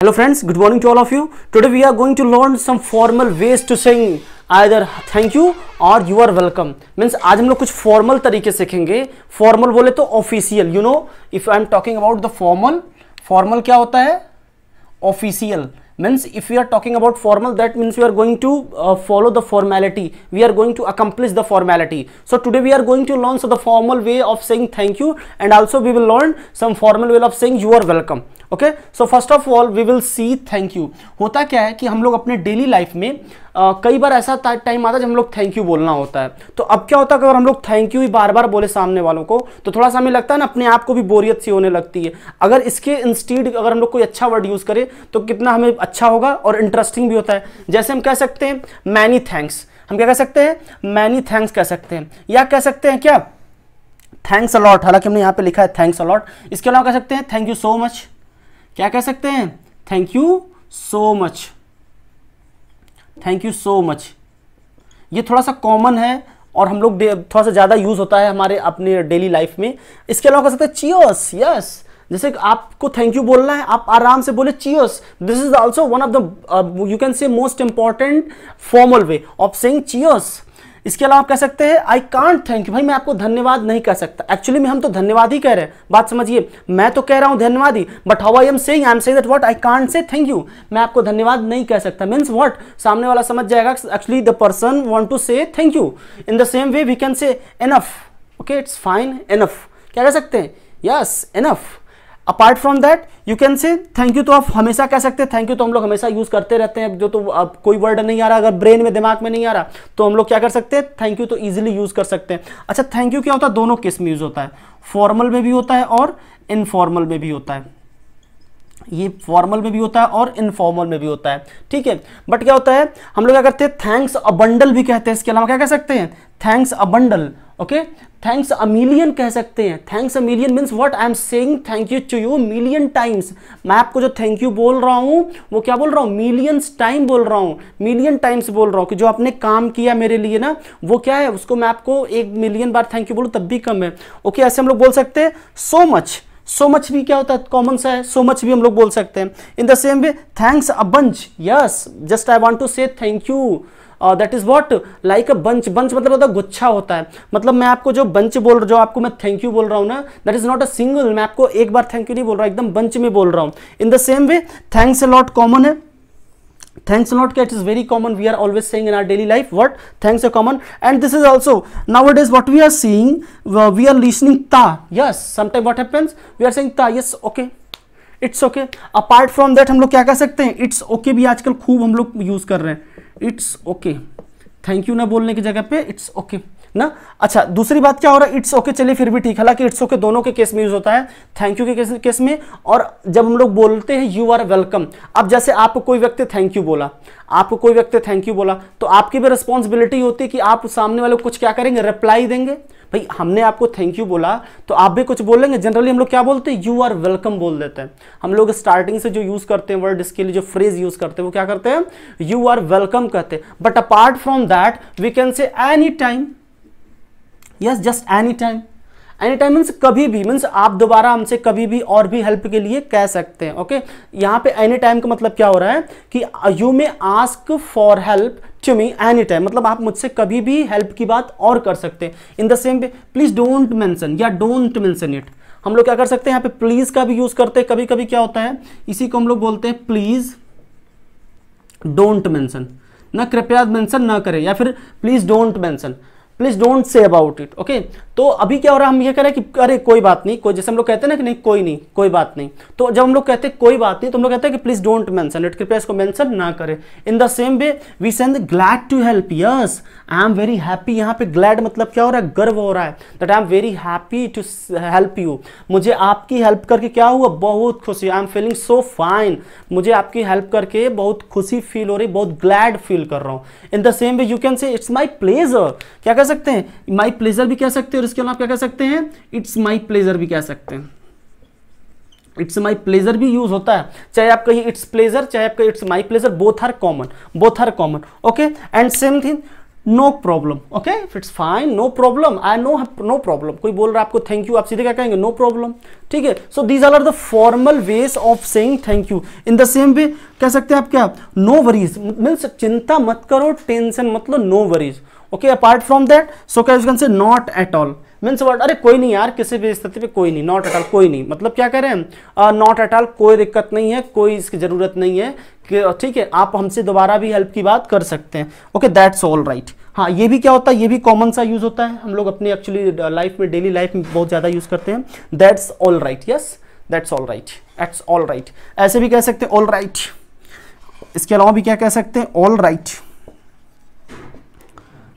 Hello friends good morning to all of you today we are going to learn some formal ways to sing either thank you और you are welcome means आज हम लोग कुछ formal तरीके सीखेंगे। Formal बोले तो official you know if I am talking about the formal formal क्या होता है? Official means if you are talking about formal that means you are going to follow the formality we are going to accomplish the formality so today we are going to learn the formal way of saying thank you and also we will learn some formal way of saying you are welcome okay so first of all we will see thank you होता क्या है कि हम लोग अपने daily life में uh, कई बार ऐसा टाइम आता है जब हम लोग थैंक यू बोलना होता है। तो अब क्या होता है अगर हम लोग थैंक यू ही बार बार बोले सामने वालों को तो थोड़ा सा हमें लगता है ना अपने आप को भी बोरियत सी होने लगती है। अगर इसके इंस्टीड अगर हम लोग कोई अच्छा वर्ड यूज़ करें तो कितना हमें अच्छा होगा और इंटरेस्टिंग भी होता है। जैसे हम कह सकते हैं मैनी थैंक्स हम क्या कह सकते हैं? मैनी थैंक्स कह सकते हैं। या कह सकते हैं क्या? थैंक्स अलॉट हालाँकि हमने यहाँ पे लिखा है थैंक्स अलॉट इसके अलावा कह सकते हैं थैंक यू सो मच क्या कह सकते हैं? Thank you so much thank you so much ये थोड़ा सा कॉमन है और हम लोग थोड़ा सा ज़्यादा यूज़ होता है हमारे अपने डेली लाइफ में। इसके अलावा कह सकते हैं चियर्स यस जैसे आपको थैंक यू बोलना है, आप आराम से बोले cheers this is also one of the you can say most important formal way of saying cheers इसके अलावा आप कह सकते हैं आई कांट थैंक यू भाई, मैं आपको धन्यवाद नहीं कह सकता। एक्चुअली में हम तो धन्यवाद ही कह रहे हैं। बात समझिए, मैं तो कह रहा हूँ धन्यवाद ही but how I am saying I am saying that what I can't say thank you मैं आपको धन्यवाद नहीं कह सकता। मींस व्हाट सामने वाला समझ जाएगा actually the person want to say thank you in the same way we can say enough okay it's fine enough क्या कह सकते हैं? Yes enough apart from that you can say thank you तो आप हमेशा कह सकते हैं थैंक यू तो हम लोग हमेशा यूज़ करते रहते हैं, जो तो अब कोई वर्ड नहीं आ रहा, अगर ब्रेन में, दिमाग में नहीं आ रहा तो हम लोग क्या कर सकते हैं थैंक यू तो ईजिली यूज़ कर सकते हैं। अच्छा थैंक यू क्या होता है? दोनों केस में यूज़ होता है। फॉर्मल में भी होता है और इनफॉर्मल में भी होता है। ये फॉर्मल में भी होता है और इनफॉर्मल में भी होता है। ठीक है? बट क्या होता है? हम लोग क्या करते हैं? थैंक्स अबंडल भी कहते हैं, इसके अलावा क्या कह सकते हैं? Thanks a bundle okay thanks a million कह सकते हैं. Thanks a million means what I am saying thank you to you million times मैं आपको जो थैंक यू बोल रहा हूँ वो क्या बोल रहा हूँ? मिलियंस टाइम बोल रहा हूँ. मिलियन टाइम्स बोल रहा हूँ कि जो आपने काम किया मेरे लिए ना वो क्या है? उसको मैं आपको एक मिलियन बार थैंक यू बोलूँ तब भी कम है. ओके okay, ऐसे हम लोग बोल सकते हैं सो मच सो मच भी क्या होता है? कॉमन सा है. सो मच भी हम लोग बोल सकते हैं. In the same way thanks a bunch yes just I want to say thank you that is what like a bunch bunch मतलब होता है गुच्छा होता है। मतलब मैं आपको जो बंच बोल रहा हूँ आपको मैं थैंक यू बोल रहा हूँ ना that is not a single मैं आपको एक बार थैंक यू नहीं बोल रहा, एकदम बंच में बोल रहा हूँ। In the same way thanks a lot common है। Thanks not cat is very common we are always saying in our daily life what thanks a common and this is also now what is what we are saying we are listening ta yes sometime what happens we are saying ta yes okay it's okay apart from that हम लोग क्या कह सकते हैं it's okay भी आजकल खूब हम लोग यूज़ कर रहे हैं। इट्स ओके थैंक यू ना बोलने की जगह पे इट्स ओके okay. ना? अच्छा दूसरी बात क्या हो रहा है? इट्स ओके चलिए फिर भी ठीक। हालाँकि इट्स ओके दोनों के केस में यूज़ होता है। थैंक यू के केस, केस में। और जब हम लोग बोलते हैं यू आर वेलकम अब जैसे आपको कोई व्यक्ति थैंक यू बोला आपको कोई व्यक्ति थैंक यू बोला तो आपकी भी रिस्पॉन्सिबिलिटी होती है कि आप सामने वाले कुछ क्या करेंगे? रिप्लाई देंगे। भाई हमने आपको थैंक यू बोला तो आप भी कुछ बोलेंगे? जनरली हम लोग क्या बोलते हैं? यू आर वेलकम बोल देते हैं। हम लोग स्टार्टिंग से जो यूज़ करते हैं वर्ड इसके लिए जो फ्रेज यूज़ करते हैं वो क्या करते हैं? यू आर वेलकम कहते हैं। But apart from that we can say any time yes just any time any time means कभी भी मीन्स आप दोबारा हमसे कभी भी और भी हेल्प के लिए कह सकते हैं ओके okay? यहाँ पे एनी टाइम का मतलब क्या हो रहा है कि you may ask for help to me any time मतलब आप मुझसे कभी भी हेल्प की बात और कर सकते हैं। In the same way please don't mention या डोंट मेंशन इट हम लोग क्या कर सकते हैं यहाँ पे प्लीज़ का भी यूज़ करते हैं। कभी कभी क्या होता है, इसी को हम लोग बोलते हैं प्लीज़ डोंट मेंशन ना कृपया मेंशन ना करें, या फिर please don't mention please don't say about it okay तो अभी क्या हो रहा है, हम ये कह रहे हैं कि अरे, कोई बात नहीं, कोई, जैसे हम लोग कहते हैं ना कि नहीं, कोई नहीं, कोई बात नहीं। तो जब हम लोग कहते हैं कोई बात नहीं तो हम लोग कहते हैं कि प्लीज़ डोंट मेंशन इट कृपया इसको मेंशन ना करें। In the same way we send glad to help yes I am very happy यहाँ पे ग्लैड मतलब क्या हो रहा है, गर्व हो रहा है that I am very happy to help you मुझे आपकी हेल्प करके क्या हुआ, बहुत खुशी I am feeling so fine मुझे आपकी हेल्प करके बहुत खुशी फील हो रही, बहुत ग्लैड फील कर रहा हूँ। In the same way you can say it's my pleasure क्या कह सकते हैं? माई प्लेजर भी कह सकते हैं और इसके अलावा क्या कह सकते हैं? इट्स माई प्लेजर भी कह सकते हैं। इट्स माई प्लेजर भी यूज़ होता है। चाहे आप कहीं इट्स प्लेजर चाहे आप कहीं it's my pleasure both are common both are common okay and same thing no problem okay it's fine no problem I know no problem कोई बोल रहा है आपको थैंक यू आप सीधे क्या कहेंगे? नो प्रॉब्लम ठीक है? So these are the formal ways of saying thank you in the same way कह सकते हैं आप क्या? नो वरीज मीन्स चिंता मत करो टेंशन मत लो no worries okay apart from that so can say not at all means word अरे कोई नहीं यार, किसी भी स्थिति पे कोई नहीं नॉट एट ऑल कोई नहीं। मतलब क्या कह रहे हैं? नॉट एट ऑल कोई दिक्कत नहीं है, कोई इसकी ज़रूरत नहीं है। ठीक है, आप हमसे दोबारा भी हेल्प की बात कर सकते हैं। ओके दैट्स ऑल राइट हाँ ये भी क्या होता है? ये भी कॉमन सा यूज़ होता है। हम लोग अपनी एक्चुअली लाइफ में डेली लाइफ में बहुत ज़्यादा यूज़ करते हैं। That's all right yes that's all right it's all right ऐसे भी कह सकते हैं ऑल राइट. इसके अलावा भी क्या कह सकते हैं? All right right.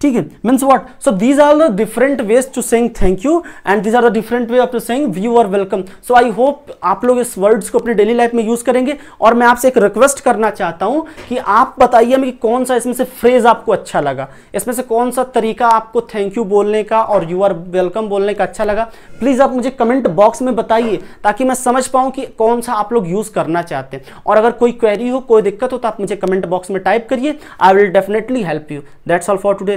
ठीक है? Means what so these are the different ways to saying thank you and these are the different way of to saying you और वेलकम सो आई होप आप लोग इस वर्ड्स को अपनी डेली लाइफ में use करेंगे और मैं आपसे एक रिक्वेस्ट करना चाहता हूँ कि आप बताइए हमें कि कौन सा इसमें से फ्रेज आपको अच्छा लगा। इसमें से कौन सा तरीका आपको थैंक यू बोलने का और यू आर वेलकम बोलने का अच्छा लगा। प्लीज़ आप मुझे कमेंट बॉक्स में बताइए ताकि मैं समझ पाऊँ कि कौन सा आप लोग यूज़ करना चाहते हैं। और अगर कोई क्वेरी हो, कोई दिक्कत हो तो आप मुझे कमेंट बॉक्स में टाइप करिए। I will definitely help you that's all for today